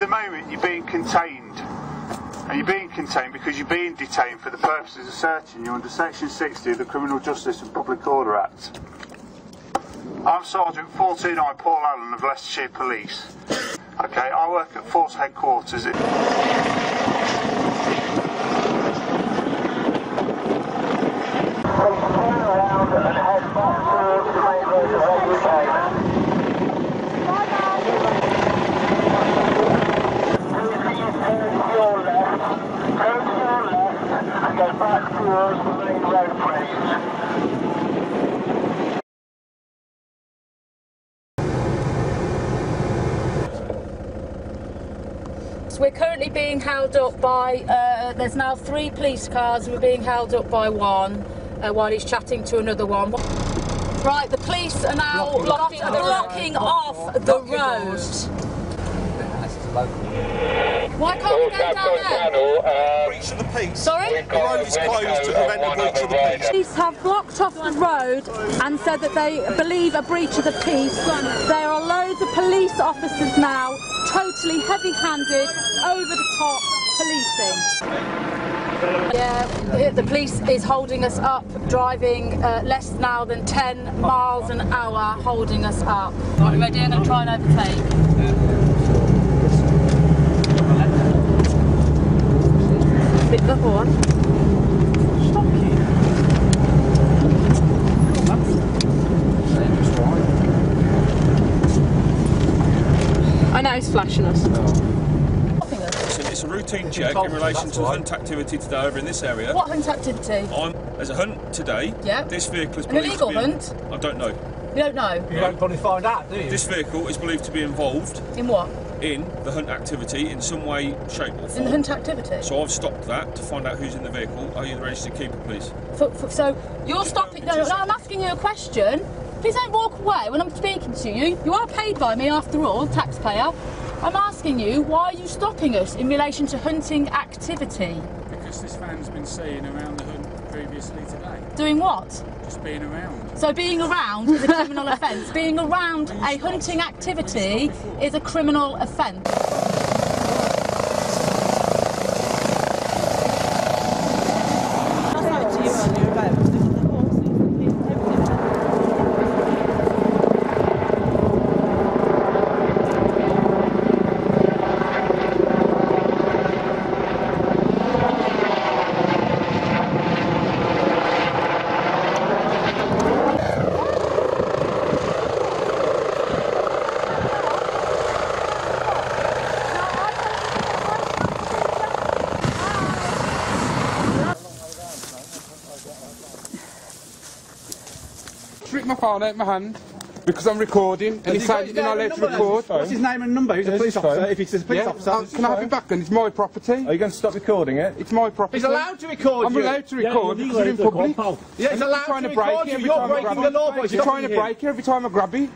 The moment, you're being contained. And you're being contained because you're being detained for the purposes of searching You're under Section 60 of the Criminal Justice and Public Order Act. I'm Sergeant 149 Paul Allen of Leicestershire Police. Okay, I work at Force Headquarters. Back towards the main road. So we're currently being held up by, uh, there's now three police cars and we're being held up by one uh, while he's chatting to another one. Right, the police are now blocking, blocking off the road. Why can't we go down there? breach of the peace. Sorry? The road is closed to prevent a breach of the peace. Police have blocked off the road and said that they believe a breach of the peace. There are loads of police officers now, totally heavy-handed, over the top policing. Yeah, the- the police is holding us up, driving uh, less now than 10 miles an hour, holding us up. Right, ready? I'm going to try and overtake. The horn. I know he's flashing us. Stopping. It's a, it's a routine check in relation to the hunt activity today over in this area. What hunt activity? I'm, there's a hunt today. Yeah. This vehicle is An believed illegal to be. hunt? I don't know. You don't know. You don't probably find out, do you? This vehicle is believed to be involved In what? In the hunt activity in some way, shape, or form. In the hunt activity? So I've stopped that to find out who's in the vehicle. Are you the registered keeper, please? For, for, so you're stopping. No, no, I'm asking you a question. Please don't walk away when I'm speaking to you. You are paid by me after all, taxpayer. I'm asking you, why are you stopping us in relation to hunting activity? Because this van's been seen around the hunt today. Doing what? Just being around. So being around is a criminal offence. Being around a hunting activity is a criminal offence. Trick my phone out of my hand because I'm recording and he said you're not allowed to record. What's his name and number? He's a police officer. If he's a police Yeah, officer, uh, can I have it back then? It's my property. Are you going to stop recording it? It's my property. He's allowed to record I'm you. allowed to record because we're in public. Yeah, he's allowed to record you. You're breaking the law by You're trying to break it every time I grab it.